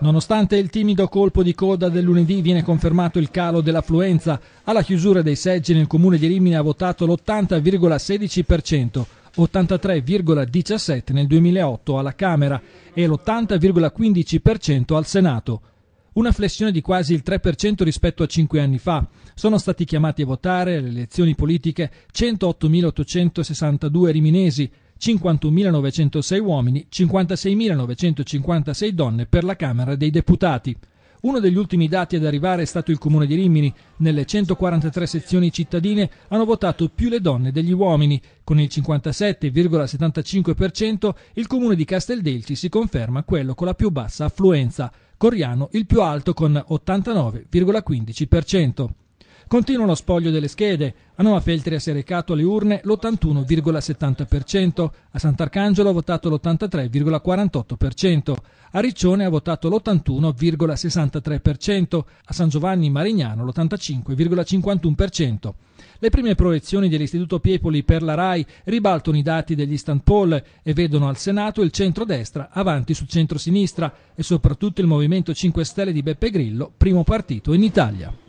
Nonostante il timido colpo di coda del lunedì viene confermato il calo dell'affluenza, alla chiusura dei seggi nel comune di Rimini ha votato l'80,16%, 83,17% nel 2008 alla Camera e l'80,15% al Senato. Una flessione di quasi il 3% rispetto a cinque anni fa. Sono stati chiamati a votare alle elezioni politiche 108.862 riminesi, 51.906 uomini, 56.956 donne per la Camera dei Deputati. Uno degli ultimi dati ad arrivare è stato il comune di Rimini. Nelle 143 sezioni cittadine hanno votato più le donne degli uomini. Con il 57,75% il comune di Casteldelci si conferma quello con la più bassa affluenza. Coriano il più alto con 89,15%. Continua lo spoglio delle schede. A Nova Feltri si è recato alle urne l'81,70%, a Sant'Arcangelo ha votato l'83,48%, a Riccione ha votato l'81,63%, a San Giovanni Marignano l'85,51%. Le prime proiezioni dell'Istituto Piepoli per la RAI ribaltano i dati degli stand poll e vedono al Senato il centro-destra avanti sul centro-sinistra e soprattutto il Movimento 5 Stelle di Beppe Grillo, primo partito in Italia.